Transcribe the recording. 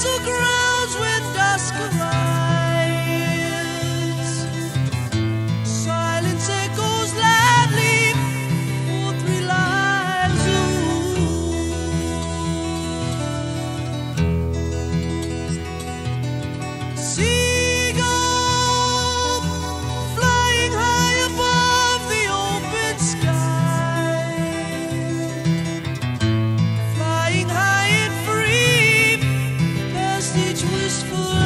so. age wishful.